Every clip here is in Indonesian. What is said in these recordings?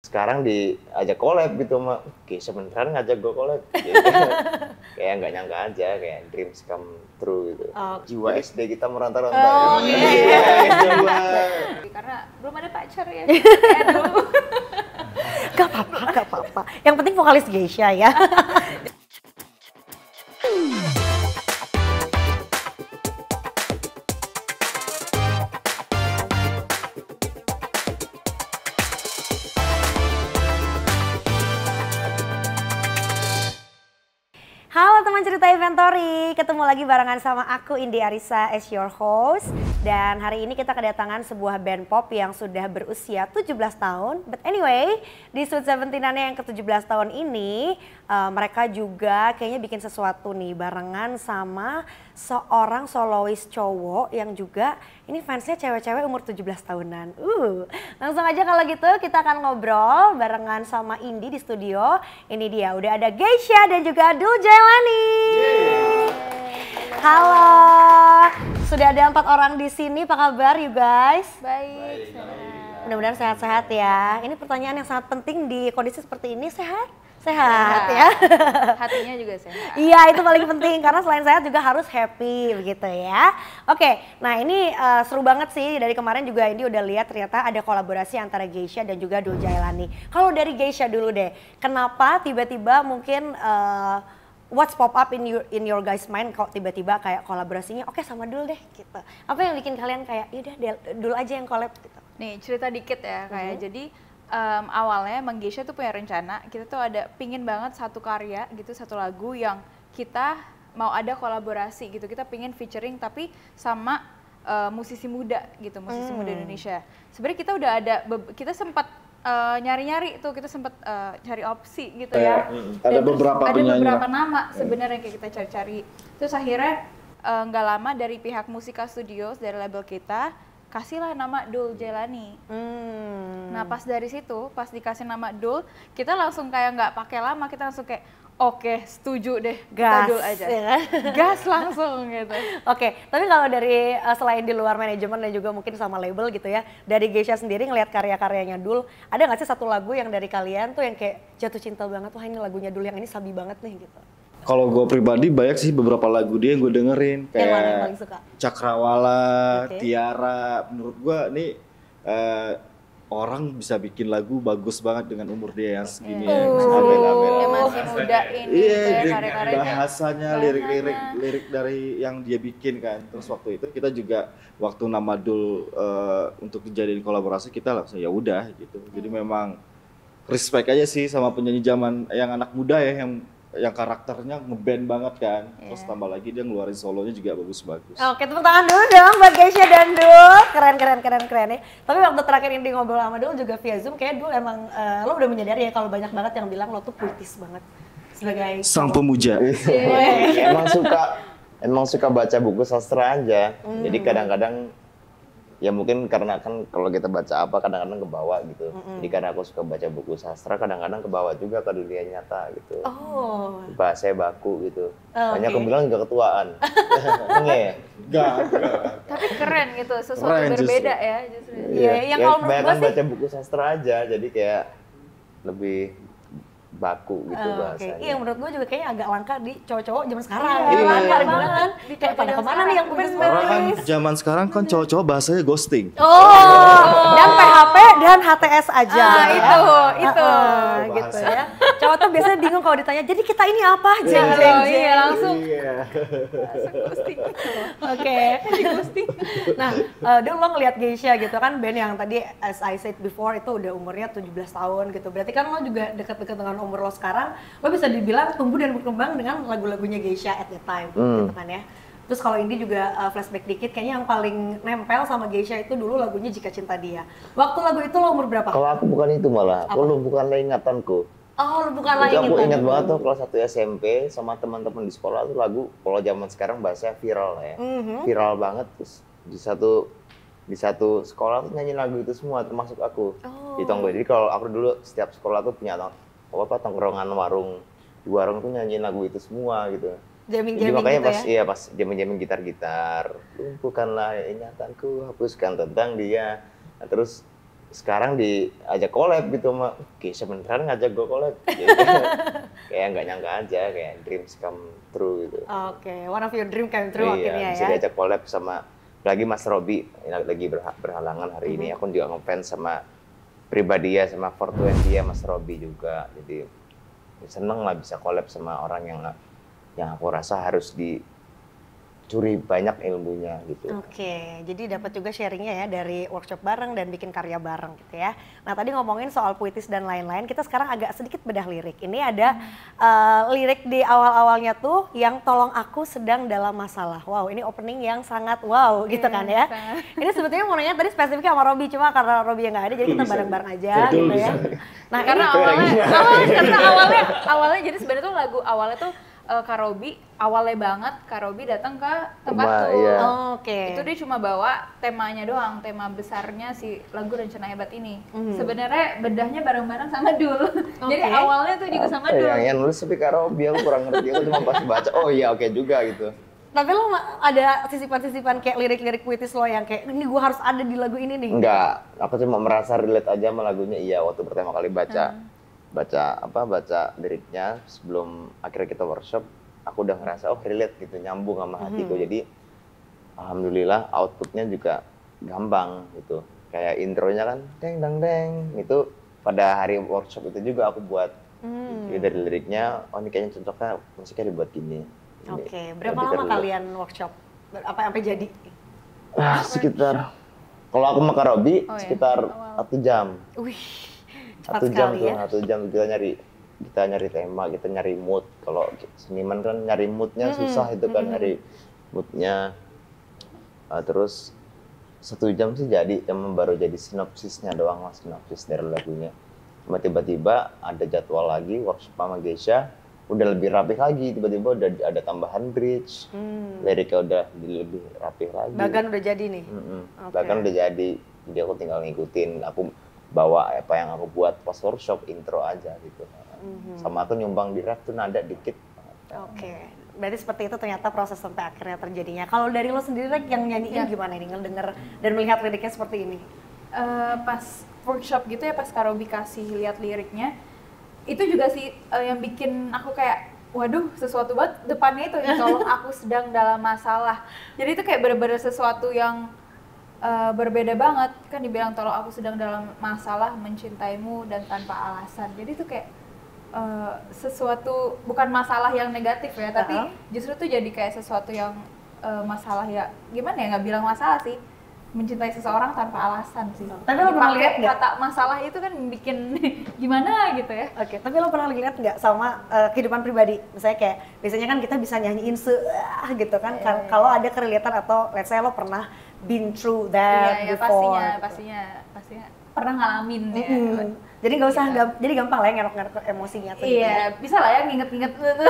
sekarang diajak collab gitu sama oke sebentar ngajak gue collab Jadi, kayak nggak nyangka aja kayak dreams come true gitu Oh. jiwa SD kita merantau-rantau Oh, ya. iya, Iya, coba. karena belum ada pacar ya. Gak apa-apa, gak apa-apa. Yang penting vokalis Geisha ya. ketemu lagi barengan sama aku Indi Arisa as your host dan hari ini kita kedatangan sebuah band pop yang sudah berusia 17 tahun. But anyway, di Sweet Seventeen-annya yang ke-17 tahun ini eh, mereka juga kayaknya bikin sesuatu nih barengan sama seorang solois cowok yang juga ini fansnya cewek-cewek umur 17 tahunan. Uh, langsung aja kalau gitu kita akan ngobrol barengan sama Indi di studio. Ini dia udah ada Geisha dan juga Dul Jailani. Halo. Sudah ada empat orang di sini. Apa kabar you guys? Baik. Mudah-mudahan sehat-sehat ya. Ini pertanyaan yang sangat penting di kondisi seperti ini. Sehat? Sehat ya. Hatinya juga sehat. Iya itu paling penting karena selain sehat juga harus happy begitu ya. Oke, nah ini eh, seru banget sih dari kemarin juga ini udah lihat ternyata ada kolaborasi antara Geisha dan juga Dul Jailani. Kalau dari Geisha dulu deh, kenapa tiba-tiba mungkin eh, what's pop up in your in your guys mind kok tiba-tiba kayak kolaborasinya oke sama Dul deh gitu. Apa yang bikin kalian kayak yaudah Del- Dul aja yang collab gitu. Nih cerita dikit ya kayak Mhm. jadi em, awalnya Mang Geisha tuh punya rencana kita tuh ada pingin banget satu karya gitu satu lagu yang kita mau ada kolaborasi gitu kita pingin featuring tapi sama eh, musisi muda gitu musisi muda Hmm. Indonesia sebenarnya kita udah ada kita sempat eh, nyari-nyari tuh kita sempat eh, cari opsi gitu ya. Mm, ada beberapa ada penyanyi beberapa nama sebenarnya kayak kita cari-cari. Terus akhirnya eh, nggak lama dari pihak Musika Studios dari label kita kasihlah nama Dul Jelani. Hmm. Nah pas dari situ, pas dikasih nama Dul, kita langsung kayak nggak pakai lama, kita langsung kayak oke setuju deh, kita gas Dul aja. ya kan? Gas langsung gitu. Oke, tapi kalau dari uh, selain di luar manajemen dan juga mungkin sama label gitu ya, dari Geisha sendiri ngelihat karya-karyanya Dul, ada nggak sih satu lagu yang dari kalian tuh yang kayak jatuh cinta banget, wah ini lagunya Dul yang ini sabi banget nih gitu. Kalau gue pribadi banyak sih beberapa lagu dia yang gue dengerin Yang mana yang kayak paling suka? Cakrawala, Oke. Tiara. Menurut gue nih eh, orang bisa bikin lagu bagus banget dengan umur dia yang segini ya. Amin, amin, Dia amin. masih muda ini Iya, bahasanya, lirik-lirik lirik dari yang dia bikin kan. Terus waktu itu kita juga waktu nama Dul eh, untuk dijadiin kolaborasi kita langsung ya udah gitu. Jadi memang respect aja sih sama penyanyi zaman yang anak muda ya yang yang karakternya ngeband banget kan. Terus Iya. tambah lagi dia ngeluarin solonya juga bagus-bagus. Oke, tepuk tangan dulu dong buat Geisha dan Dul. Keren, keren, keren, keren ya. Tapi waktu terakhir ini ngobrol sama Dul juga via Zoom, kayak Dul emang eh, lo udah menyadari ya kalau banyak banget yang bilang lo tuh puitis banget sebagai Sang pemuja. Iya. emang suka emang suka baca buku sastra aja Hmm. jadi kadang-kadang ya mungkin karena kan kalau kita baca apa kadang-kadang ke bawah gitu Hmm. jadi karena aku suka baca buku sastra kadang-kadang ke bawah juga ke dunia nyata gitu Oh, bahasa baku gitu Oh, hanya oke. aku bilang juga ketuaan Enggak ya Enggak. Tapi keren gitu, sesuatu Keren justru. berbeda ya justru. Iya, yang kalau menurut kebanyakan gua sih- baca buku sastra aja jadi kayak lebih baku gitu Oh, Oke, bahasanya iya menurut gue juga kayaknya agak langka di cowok-cowok zaman sekarang. Iya, Gitu, langka iya. banget. Di Kayak pada ke mana nih yang sekarang, puitis Orang kan zaman sekarang kan cowok-cowok bahasanya ghosting. Oh, dan PHP dan HTS aja. Ah, ya. itu, itu. Ah, Oh, gitu ya. Cowok tuh biasanya bingung kalau ditanya, jadi kita ini apa? Jeng, Iya, jeng, iya, jeng. langsung. Iya. Oke. nah, uh, dulu lo ngeliat Geisha gitu kan band yang tadi as I said before itu udah umurnya 17 tahun gitu. Berarti kan lo juga deket-deket dengan umur lo sekarang, lo bisa dibilang tumbuh dan berkembang dengan lagu-lagunya Geisha at the time Hmm. gitu kan ya. Terus kalau ini juga uh, flashback dikit, kayaknya yang paling nempel sama Geisha itu dulu lagunya Jika Cinta Dia. Waktu lagu itu lo umur berapa? kalau aku bukan itu malah aku lu bukan ingatanku Oh, lo bukan lagi aku gitu. ingat banget tuh kelas 1 SMP sama teman-teman di sekolah tuh lagu kalau zaman sekarang bahasa viral ya Mhm. viral banget terus di satu di satu sekolah tuh nyanyi lagu itu semua termasuk aku Oh. di jadi kalau aku dulu setiap sekolah tuh punya apa apa tongkrongan warung di warung tuh nyanyiin lagu itu semua gitu jadi Jamming-jamming makanya gitu pas ya. iya pas jamin-jamin gitar-gitar lumpuhkanlah ingatanku hapuskan tentang dia nah, terus sekarang diajak collab gitu sama oke sebenarnya ngajak gue collab. Kayak nggak nyangka aja kayak dreams come true gitu. Oke, one of your dream came true iya akhirnya bisa ya. diajak collab sama lagi Mas Robi lagi berha- berhalangan hari Mm-hmm. ini aku juga ngefans sama pribadi ya sama Fortune dia Mas Robi juga. Jadi seneng lah bisa collab sama orang yang yang aku rasa harus dicuri banyak ilmunya gitu Oke, jadi dapat juga sharingnya ya dari workshop bareng dan bikin karya bareng gitu ya. Nah tadi ngomongin soal puitis dan lain-lain, kita sekarang agak sedikit bedah lirik. Ini ada eh, lirik di awal-awalnya tuh yang tolong aku sedang dalam masalah. Wow, ini opening yang sangat wow gitu Iya, kan ya. sangat. Ini sebetulnya mau nanya tadi spesifiknya sama Robi, cuma karena Robi yang nggak ada jadi kita Bisa. bareng-bareng aja Betul, gitu ya. bisa. Nah karena awalnya, awalnya karena awalnya awalnya jadi sebenarnya tuh lagu awalnya tuh eh, Karobi awalnya banget Karobi datang ke tempat tuh. iya. Oke. Itu dia cuma bawa temanya doang, tema besarnya si lagu Rencana Hebat ini. Mhm. Sebenarnya bedahnya bareng-bareng sama Dul. Jadi Oke. awalnya tuh juga sama Dul. ya, yang, yang nulis tapi Kak Robi aku kurang ngerti aku cuma pas baca oh iya oke juga gitu Tapi lo ada sisipan-sisipan kayak lirik-lirik puitis lo yang kayak ini gue harus ada di lagu ini nih. Enggak, aku cuma merasa relate aja sama lagunya iya waktu pertama kali baca baca apa baca liriknya sebelum akhirnya kita workshop aku udah ngerasa oh relate gitu nyambung sama hatiku. Jadi alhamdulillah outputnya juga gampang gitu. Kayak intronya kan deng deng deng itu pada hari workshop itu juga aku buat jadi dari liriknya oh ini kayaknya cocoknya musiknya dibuat gini. Ini Oke, berapa lebih lama relate. kalian workshop? Apa sampai jadi? ah, sekitar kalau aku sama Robi Oh, iya. sekitar satu jam. Wih, satu jam tuh ya. satu jam kita nyari kita nyari tema kita nyari mood kalau seniman kan nyari moodnya susah itu kan nyari moodnya Ah, terus satu jam sih jadi cuma baru jadi sinopsisnya doang mas sinopsis dari lagunya cuma tiba-tiba ada jadwal lagi workshop sama Geisha udah lebih rapih lagi tiba-tiba udah ada tambahan bridge Hmm. liriknya udah lebih rapih lagi Bagan udah jadi nih. Mm-mm. Oke. Bahkan udah jadi, jadi aku tinggal ngikutin, aku bawa apa yang aku buat pas workshop intro aja gitu. Mhm. Sama aku nyumbang di rap tuh nada dikit. Oke, berarti seperti itu ternyata proses sampai akhirnya terjadinya. Kalau dari lo sendiri Rek, yang nyanyiin Ya. gimana nih ngedenger dan melihat liriknya seperti ini? Eh, pas workshop gitu ya pas Karobi kasih lihat liriknya itu juga sih eh, yang bikin aku kayak waduh sesuatu banget depannya itu yang tolong aku sedang dalam masalah jadi itu kayak bener-bener sesuatu yang eh, berbeda banget kan dibilang tolong aku sedang dalam masalah mencintaimu dan tanpa alasan jadi itu kayak eh, sesuatu bukan masalah yang negatif ya tapi Uh-huh. justru tuh jadi kayak sesuatu yang eh, masalah ya gimana ya nggak bilang masalah sih mencintai seseorang tanpa alasan sih. Tapi lo pernah lihat nggak? kata masalah itu kan bikin gimana gitu ya? Oke, tapi lo pernah lihat nggak sama eh, kehidupan pribadi? Misalnya kayak biasanya kan kita bisa nyanyiin se ah, gitu kan. Iya, Kal- Kalau ada kereliatan atau let's say lo pernah been through that Iya, ya, before. pastinya, gitu. pastinya, pastinya pernah ngalamin ya. Mm-mm. Jadi nggak usah Iya. gam- jadi gampang lah ya ngerok-ngerok emosinya tuh. gitu ya. Iya, bisa lah ya nginget-nginget gitu.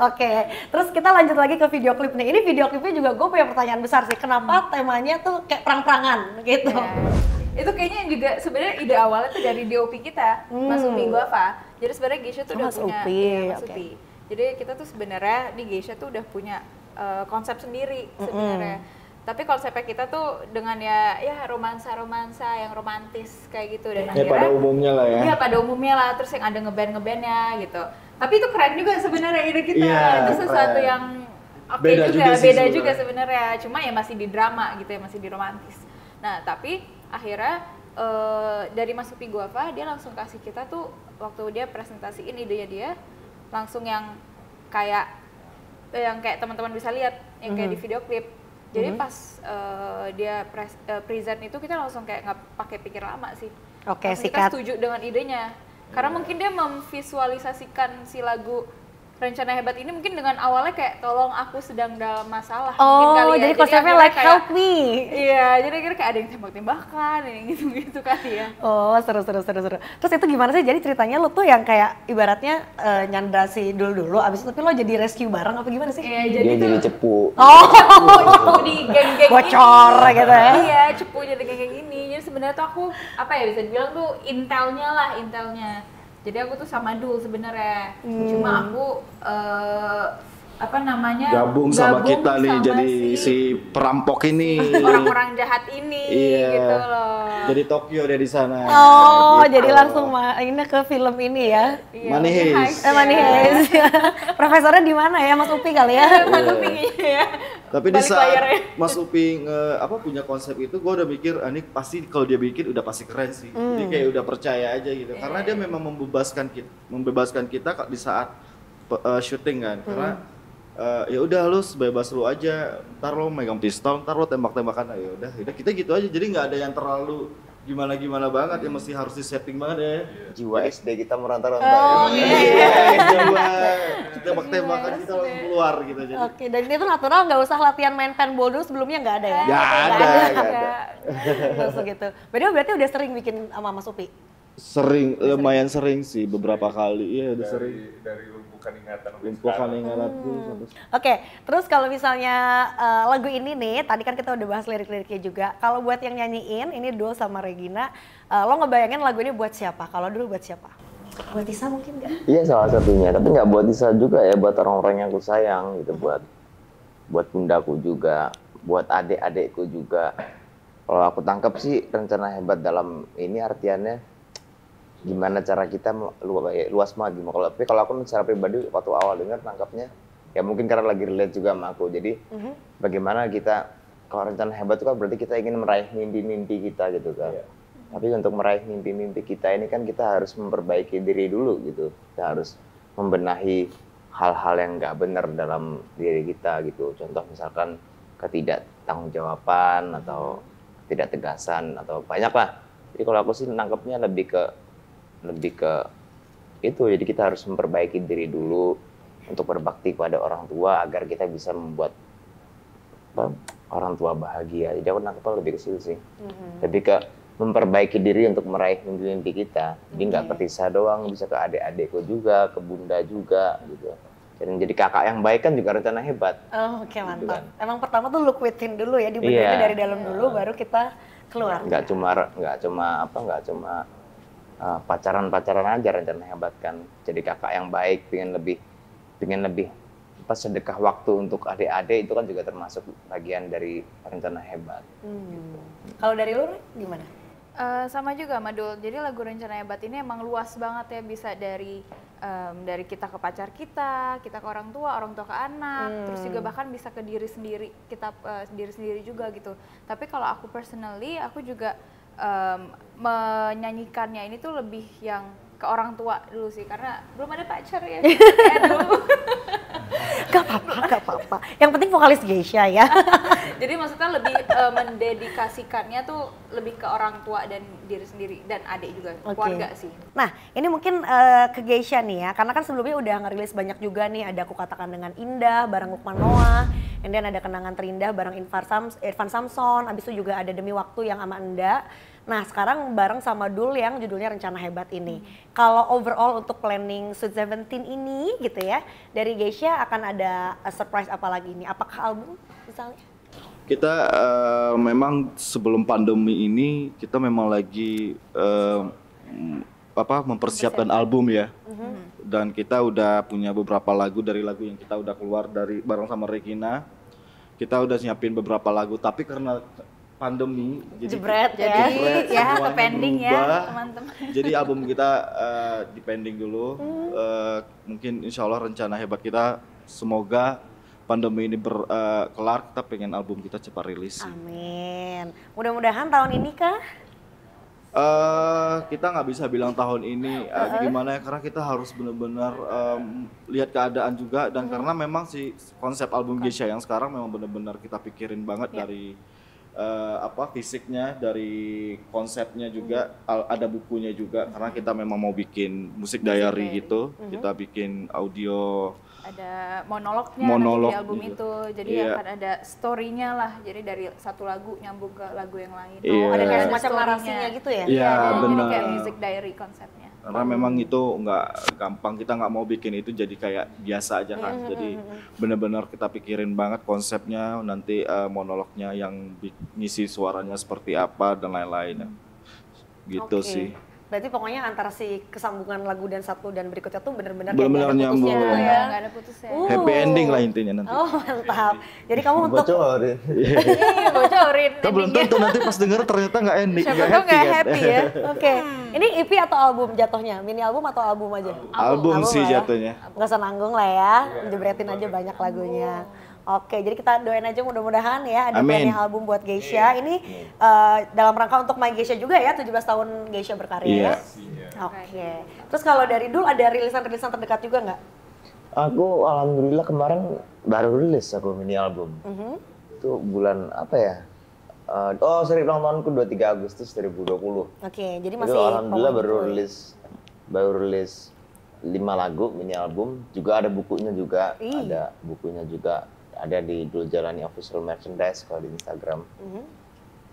Oke, terus kita lanjut lagi ke video klip nih. Ini video klipnya juga gue punya pertanyaan besar sih. Kenapa temanya tuh kayak perang-perangan gitu? Ya. Itu kayaknya juga sebenarnya ide awalnya tuh dari DOP kita, Mas Hmm. Upi Guava. Jadi sebenarnya Geisha tuh Oh, udah Mas punya Upi, iya, Mas oke. Upi. Jadi kita tuh sebenarnya di Geisha tuh udah punya eh, konsep sendiri sebenarnya. Tapi konsepnya kita tuh dengan ya ya romansa-romansa yang romantis kayak gitu dan Ya pada umumnya lah ya. Iya pada umumnya lah, terus yang ada ngeband ngebandnya gitu. Tapi itu keren juga sebenarnya ide kita. Iya, itu sesuatu keren. yang oke Beda juga, juga sih beda sebenarnya. juga sebenarnya. Cuma ya masih di drama gitu ya, masih di romantis. Nah tapi akhirnya eh, dari Mas Upi Guava dia langsung kasih kita tuh waktu dia presentasiin idenya dia langsung yang kayak yang kayak teman-teman bisa lihat yang kayak di video klip. Jadi pas eh, dia pres, eh, present itu kita langsung kayak nggak pakai pikir lama sih. Oke, Langsung sikat. Kita setuju dengan idenya. Karena mungkin dia memvisualisasikan si lagu Rencana Hebat ini mungkin dengan awalnya kayak tolong aku sedang dalam masalah. mungkin Oh, kali ya. jadi konsepnya like kayak- help me. Iya, jadi akhirnya kayak ada yang tembak-tembakan, yang gitu-gitu kali ya. Oh seru seru seru seru. Terus itu gimana sih? Jadi ceritanya lo tuh yang kayak ibaratnya eh, nyandra si dulu dulu, abis itu tapi lo jadi rescue bareng apa gimana sih? Iya, Dia jadi tuh jadi cepu. Oh cepu di geng-geng bocor ini. gitu ya? Iya, cepu jadi geng-geng ini. Jadi sebenarnya tuh aku apa ya bisa dibilang tuh intelnya lah, intelnya. Jadi aku tuh sama Dul sebenarnya. Hmm. Cuma aku eh, apa namanya gabung sama gabung kita nih sama jadi si perampok ini orang-orang jahat ini Iya. gitu loh. jadi Tokyo di sana Oh, Gitu. jadi langsung ma- ini ke film ini ya. Iya, Money Heist. Eh, Money Heist. Profesornya di mana ya, Mas Upi kali ya? Mas Upi ya. Tapi di saat layarnya. Mas Upi nge, apa punya konsep itu, gue udah mikir, ah, ini pasti kalau dia bikin udah pasti keren sih. Jadi kayak udah percaya aja gitu. Karena dia memang membebaskan kita, membebaskan kita di saat pe- eh, syuting kan. Karena eh, ya udah lu bebas lu aja. Ntar lu megang pistol, ntar lu tembak-tembakan. Ya udah, udah kita gitu aja. Jadi nggak ada yang terlalu gimana gimana banget ya mesti harus di setting banget ya. Jiwa SD kita meronta-ronta. Oh, ya. iya. Jiwa tembak-tembakan kita langsung keluar gitu. Jadi Oke, dan itu natural nggak usah latihan main paintball dulu sebelumnya nggak ada ya? Nggak ada, nggak ada. Langsung gitu. Berarti berarti udah sering bikin sama Mas Upi? Sering, lumayan sering sih beberapa kali. Iya udah sering. dari dari lumpukan ingatan Lumpukan ingatanku sampai Oke, terus kalau misalnya eh, lagu ini nih, tadi kan kita udah bahas lirik-liriknya juga. Kalau buat yang nyanyiin, ini duo sama Regina, eh, lo ngebayangin lagu ini buat siapa? Kalau dulu buat siapa? Buat Tisa mungkin nggak? Iya salah satunya, tapi nggak buat Isa juga ya, buat orang-orang yang aku sayang gitu, buat buat bundaku juga, buat adik-adikku juga. Kalau aku tangkap sih rencana hebat dalam ini artiannya gimana cara kita lu- luas banget gimana kalau tapi kalau aku secara pribadi waktu awal dengar tangkapnya ya mungkin karena lagi relate juga sama aku. Jadi bagaimana kita kalau rencana hebat itu kan berarti kita ingin meraih mimpi-mimpi kita gitu kan. Tapi untuk meraih mimpi-mimpi kita ini kan kita harus memperbaiki diri dulu gitu. Kita harus membenahi hal-hal yang nggak benar dalam diri kita gitu. Contoh misalkan ketidaktanggungjawaban atau tidak tegasan atau banyak lah jadi kalau aku sih nangkepnya lebih ke lebih ke itu jadi kita harus memperbaiki diri dulu untuk berbakti kepada orang tua agar kita bisa membuat apa, orang tua bahagia jadi aku nangkepnya lebih ke situ sih lebih ke memperbaiki diri untuk meraih mimpi-mimpi kita jadi nggak Tisa doang bisa ke adik-adikku juga ke bunda juga gitu dan jadi kakak yang baik kan juga rencana hebat Oh, Oke mantap. kan. Emang pertama tuh within dulu ya, dibenerin Iya. dari dalam dulu, baru kita keluar. nggak cuma nggak cuma apa nggak cuma uh, pacaran-pacaran aja rencana hebat kan jadi kakak yang baik pengen lebih pengen lebih apa sedekah waktu untuk adik-adik itu kan juga termasuk bagian dari rencana hebat Hmm. Kalau dari lu, gimana? Eh, sama juga Madul. Jadi lagu Rencana Hebat ini emang luas banget ya bisa dari em, dari kita ke pacar kita, kita ke orang tua, orang tua ke anak, terus juga bahkan bisa ke diri sendiri, kita eh, diri sendiri juga gitu. Tapi kalau aku personally, aku juga em, menyanyikannya ini tuh lebih yang ke orang tua dulu sih karena belum ada pacar ya. Dulu. Gak apa-apa, gak apa-apa. Yang penting vokalis Geisha ya. Jadi maksudnya lebih eh, mendedikasikannya tuh lebih ke orang tua dan diri sendiri dan adik juga, Oke. keluarga sih. Nah, ini mungkin eh, ke Geisha nih ya, karena kan sebelumnya udah ngerilis banyak juga nih, ada Aku Katakan Dengan Indah, bareng Lukman Noah, and then ada Kenangan Terindah bareng Irfan, Sams, Irfan Samson, abis itu juga ada Demi Waktu yang sama Enda. Nah, sekarang bareng sama Dul yang judulnya Rencana Hebat ini. Kalau overall untuk planning Sweet Seventeen ini gitu ya, dari Geisha akan ada eh, surprise apa lagi nih? Apakah album misalnya? Kita eh, memang sebelum pandemi ini kita memang lagi m- apa mempersiapkan album ya. Dan kita udah punya beberapa lagu dari lagu yang kita udah keluar dari bareng sama Regina. Kita udah siapin beberapa lagu tapi karena pandemi Jebret ya. Jadi Jebret, ya pending ya teman-teman. Jadi album kita eh, di pending dulu. Eh, mungkin insya Allah rencana hebat kita semoga pandemi ini berkelar kita pengen album kita cepat rilis. sih. Amin. Mudah-mudahan tahun ini kah? Eh, kita nggak bisa bilang tahun ini eh, gimana ya karena kita harus benar-benar em, lihat keadaan juga dan karena memang si konsep album Geisha yang sekarang memang benar-benar kita pikirin banget dari eh, apa fisiknya dari konsepnya juga al- ada bukunya juga karena kita memang mau bikin musik diary gitu kita bikin audio Ada monolognya Monolog di album gitu. itu. Jadi Iya. akan ada story-nya lah. Jadi dari satu lagu nyambung ke lagu yang lain. Iya. Oh, ada kayak semacam narasinya gitu ya? Iya, jadi benar. kayak music diary konsepnya. Karena memang itu nggak gampang kita nggak mau bikin itu jadi kayak biasa aja kan jadi benar-benar kita pikirin banget konsepnya nanti eh, monolognya yang ngisi suaranya seperti apa dan lain-lain. Gitu Oke. sih Berarti pokoknya antara si kesambungan lagu dan satu dan berikutnya tuh bener-bener putusnya nyambung. ya ya. nggak ada putusnya Uh. Happy ending lah intinya nanti. Oh mantap. Jadi kamu untuk Bocorin. iya bocorin Kita belum tentu nanti pas denger ternyata nggak ending, siapa nggak tahu happy nggak kan. happy ya Oke, ini EP atau album jatuhnya? Mini album atau album aja? Album sih lah ya. jatuhnya. Nggak usah nanggung lah ya, jebretin aja banyak lagunya. Oke, jadi kita doain aja mudah-mudahan ya ada Amin. planning album buat Geisha. Ini eh, dalam rangka untuk My Geisha juga ya, 17 tahun Geisha berkarya Iya. ya. Oke. Terus kalau dari Dul ada rilisan-rilisan terdekat juga nggak? Aku alhamdulillah kemarin baru rilis aku mini album. Mhm. Itu bulan apa ya? Eh, oh, sorry ulang tahunku 23 Agustus 2020. Oke, jadi Itu masih alhamdulillah pawai baru betul. rilis baru rilis 5 lagu mini album. Juga ada bukunya juga, Ih. ada bukunya juga ada di Dul Jalani official merchandise kalau di Instagram. Mhm.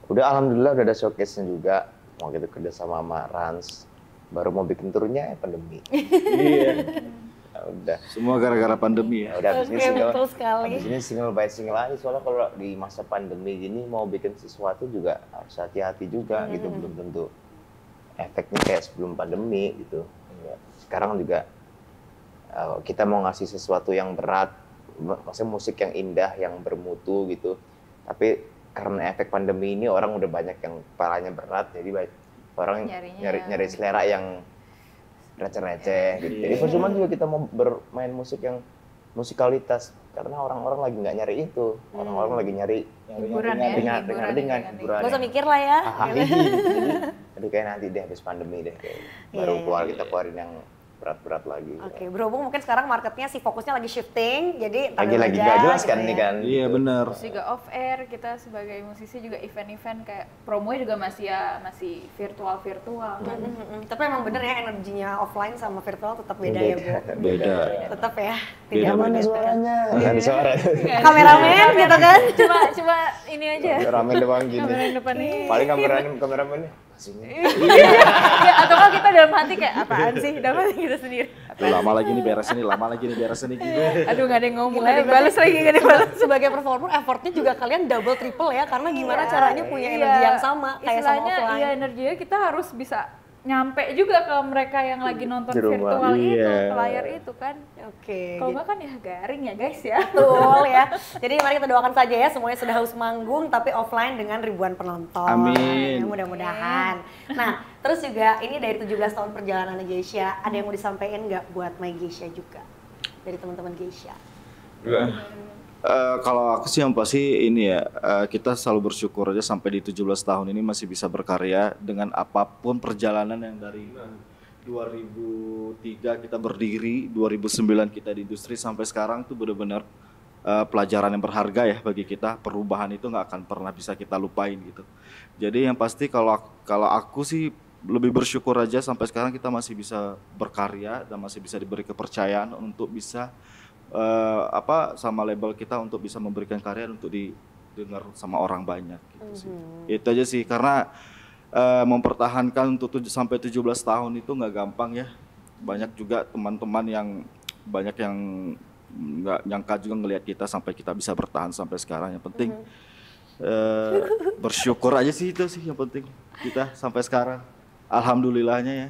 Udah alhamdulillah udah ada showcase-nya juga. Mau gitu kerja sama sama Rans. Baru mau bikin turnya ya pandemi. Iya. Ya udah. Semua gara-gara pandemi ya. Ya udah abis ini single. betul sekali. Abis ini single by single aja soalnya kalau di masa pandemi gini mau bikin sesuatu juga harus hati-hati juga Hmm. gitu belum tentu efeknya kayak sebelum pandemi gitu. Ya, Sekarang juga uh, kita mau ngasih sesuatu yang berat, maksudnya musik yang indah, yang bermutu gitu. Tapi karena efek pandemi ini orang udah banyak yang kepalanya berat, jadi baik orang Nyarinya nyari yang- nyari selera yang receh-receh gitu. Jadi Iya. percuma juga kita mau bermain musik yang musikalitas karena orang-orang lagi nggak nyari itu, orang-orang lagi nyari hiburan ya dengan hiburan dengan dengan dengan- hiburan. Gak usah mikir lah ya. hahaha. Jadi, aduh kayak nanti deh habis pandemi deh kayak baru Iya, keluar kita keluarin yang berat-berat lagi. Oke, berhubung mungkin sekarang marketnya si fokusnya lagi shifting, jadi Lagi lagi nggak jelas gitu kan ya. ini kan. Iya benar. Terus juga off air kita sebagai musisi juga event-event kayak promonya juga masih ya masih virtual virtual kan. Mm, mm, mm. Tapi emang bener ya energinya offline sama virtual tetap beda, ya bu. Beda. Tetap ya. Beda, Tidak beda. berbeda. suaranya? Nggak ada suara. Kameramen gitu kan? Cuma cuma ini aja. Rame doang gini. Kamera yang depan ini. Paling kameramen kameramennya sini. Ya, atau kalau kita dalam hati kayak apaan sih dalam hati kita sendiri. Duh, lama lagi nih beres ini, lama lagi nih beres ini gitu. Aduh nggak ada yang ngomong, nggak ada yang balas lagi, nggak ada yang balas. Sebagai performer, effortnya juga kalian double triple ya, karena gimana caranya punya energi yang sama kayak sama offline. Iya energinya kita harus bisa nyampe juga ke mereka yang lagi nonton Di rumah. virtual itu, Iya. ke layar itu kan. Oke. Kalau nggak kan ya garing ya guys ya. Betul ya. Jadi mari kita doakan saja ya semuanya sudah harus manggung tapi offline dengan ribuan penonton. Amin. Ya, mudah-mudahan. Nah, terus juga ini dari 17 tahun perjalanan Geisha, ada yang mau disampaikan nggak buat My Geisha juga? Dari teman-teman Geisha. Eh, kalau aku sih yang pasti ini ya eh, kita selalu bersyukur aja sampai di 17 tahun ini masih bisa berkarya dengan apa pun perjalanan yang dari 2003 kita berdiri, 2009 kita di industri sampai sekarang tuh benar-benar eh, pelajaran yang berharga ya bagi kita. Perubahan itu nggak akan pernah bisa kita lupain gitu. Jadi yang pasti kalau kalau aku sih lebih bersyukur aja sampai sekarang kita masih bisa berkarya dan masih bisa diberi kepercayaan untuk bisa eh, apa sama label kita untuk bisa memberikan karya untuk didengar sama orang banyak gitu sih. Itu aja sih karena eh, mempertahankan untuk tujuh, sampai 17 tahun itu nggak gampang ya. Banyak juga teman-teman yang banyak yang nggak nyangka juga ngelihat kita sampai kita bisa bertahan sampai sekarang. Yang penting eh, bersyukur aja sih itu sih yang penting kita sampai sekarang. Alhamdulillahnya ya.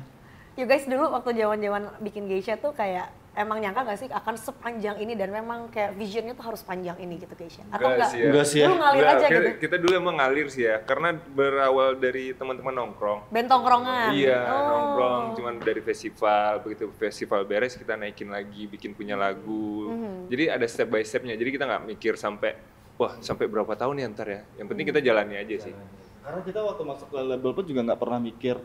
You guys dulu waktu zaman-zaman bikin Geisha tuh kayak emang nyangka gak sih akan sepanjang ini dan memang kayak visionnya tuh harus panjang ini gitu Geisha? Atau Enggak enggak? sih ya. Enggak sih ya. Lu ngalir Enggak, aja kita, gitu? kita dulu emang ngalir sih ya, karena berawal dari teman-teman nongkrong. Bentongkrongan? Iya, Oh. nongkrong cuman dari festival, begitu festival beres kita naikin lagi, bikin punya lagu. Mhm. Jadi ada step by stepnya. Jadi kita nggak mikir sampai wah sampai berapa tahun ya ntar ya. Yang penting kita jalani aja sih. Karena kita waktu masuk ke label pun juga nggak pernah mikir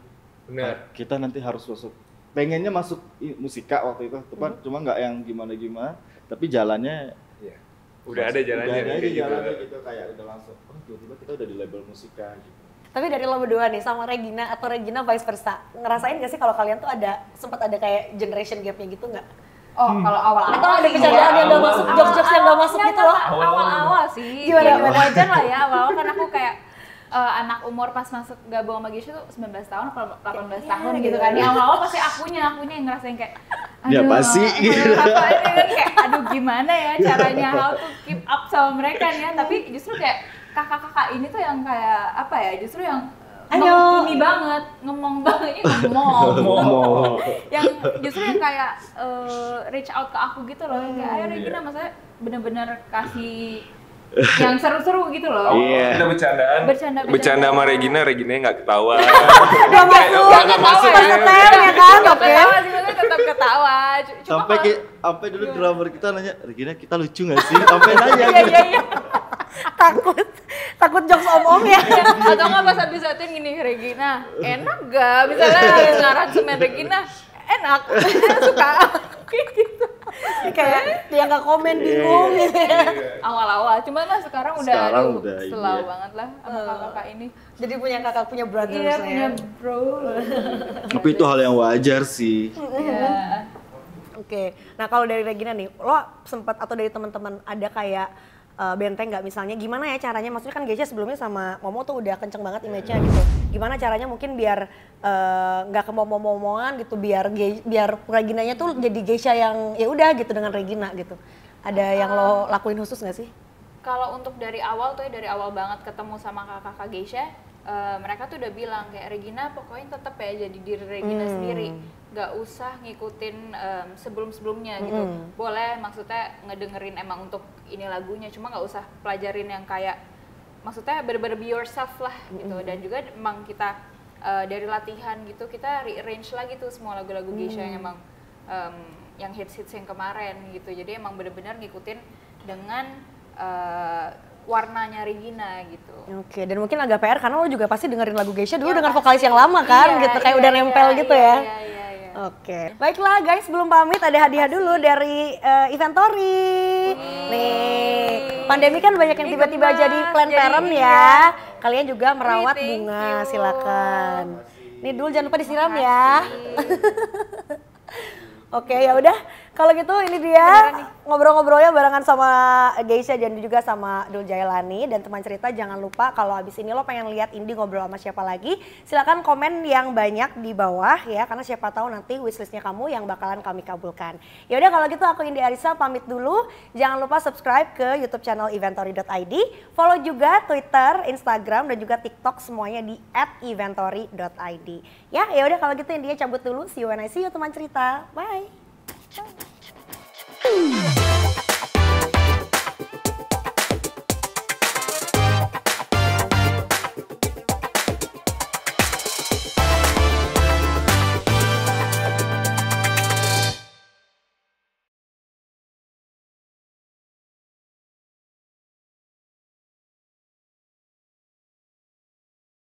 Benar. kita nanti harus masuk pengennya masuk musika waktu itu tepat cuma nggak yang gimana gimana tapi jalannya Iya. Udah ada jalannya udah ada kayak aja gitu. jalannya gitu kayak udah langsung oh tiba-tiba kita udah di label musika gitu Tapi dari lo berdua nih sama Regina atau Regina vice versa, ngerasain gak sih kalau kalian tuh ada sempat ada kayak generation gapnya gitu nggak? Oh, kalau awal-awal Atau ada bercandaan ya. yang nggak masuk, jokes-jokes yang nggak masuk gitu loh? Awal-awal sih. Gimana, Ya, gimana? Wajar lah ya, awal-awal kan aku kayak eh, anak umur pas masuk gabung sama Gisha tuh 19 tahun atau 18 tahun gitu kan. Di awal-awal pasti akunya, akunya yang ngerasain kayak Ini apa sih? Gitu. Apa ini kan kayak aduh gimana ya caranya how to keep up sama mereka nih ya. Tapi justru kayak kakak-kakak ini tuh yang kayak apa ya? Justru yang Ayo. ini banget, ngomong banget, ini ngomong. Mau. yang justru yang kayak eh, reach out ke aku gitu loh, kayak ayo Regina maksudnya bener-bener kasih yang seru-seru gitu loh. Iya. Kita bercandaan, Bercanda, bercanda. bercanda sama Regina, Regina nggak ketawa. Gak masuk, Nggak- masuk ya. setel ya kan, oke. ketawa sih, maksudnya tetap ketawa. Cuma Sampai ki, sampai dulu drummer kita nanya, Regina kita lucu nggak sih? Sampai nanya Iya gitu. iya iya. Takut, takut jokes om-om ya. Atau nggak pas habis latihan gini Regina, enak gak? Misalnya ngaransemen Regina, enak, suka. Kayak gitu. Kayak dia nggak komen bingung gitu ya. Awal-awal, cuman lah sekarang udah Sekarang aduh, udah, selau iya. banget lah sama kakak-kakak ini. Jadi punya kakak punya brother Iya saya. punya bro. Tapi itu hal yang wajar sih. Iya. Oke, nah kalau dari Regina nih, lo sempat atau dari teman-teman ada kayak eh, benteng nggak misalnya gimana ya caranya? Maksudnya kan Geisha sebelumnya sama Momo tuh udah kenceng banget image-nya gitu. Gimana caranya mungkin biar eh, nggak ke momo-momongan gitu, biar Ge- biar Reginanya tuh jadi Geisha yang ya udah gitu dengan Regina gitu. Ada yang lo lakuin khusus nggak sih? Kalau untuk dari awal tuh ya dari awal banget ketemu sama kakak-kakak Geisha, eh, mereka tuh udah bilang kayak Regina pokoknya tetap ya jadi diri Regina sendiri, nggak usah ngikutin em, sebelum-sebelumnya gitu. Boleh maksudnya ngedengerin emang untuk ini lagunya, cuma nggak usah pelajarin yang kayak maksudnya bener-bener be yourself lah gitu. Dan juga emang kita eh, dari latihan gitu kita rearrange lagi tuh semua lagu-lagu Geisha yang emang em, yang hits-hits yang kemarin gitu. Jadi emang bener-bener ngikutin dengan eh, warnanya Regina gitu. Oke, dan mungkin agak PR karena lo juga pasti dengerin lagu Geisha dulu Ya, dengan pasti. vokalis yang lama kan, Iya, gitu kayak iya, udah iya, nempel gitu iya, ya. Iya, iya, iya. Oke, baiklah guys, sebelum pamit ada hadiah dulu dari eh, Inventory. Nih, pandemi kan banyak yang tiba-tiba jadi plant jadi parent iya. ya. Kalian juga merawat bunga, you. silakan. Nih dulu jangan lupa disiram ya. Oke, ya udah. Kalau gitu ini dia ngobrol-ngobrolnya barengan sama Geisha dan juga sama Dul Jailani dan teman cerita jangan lupa kalau habis ini lo pengen lihat Indi ngobrol sama siapa lagi, silakan komen yang banyak di bawah ya karena siapa tahu nanti wishlistnya kamu yang bakalan kami kabulkan. Ya udah kalau gitu aku Indi Arisa pamit dulu. Jangan lupa subscribe ke YouTube channel inventory.id, follow juga Twitter, Instagram dan juga TikTok semuanya di @inventory.id. Ya, ya udah kalau gitu India cabut dulu. See you when I see you teman cerita. Bye. Thank you.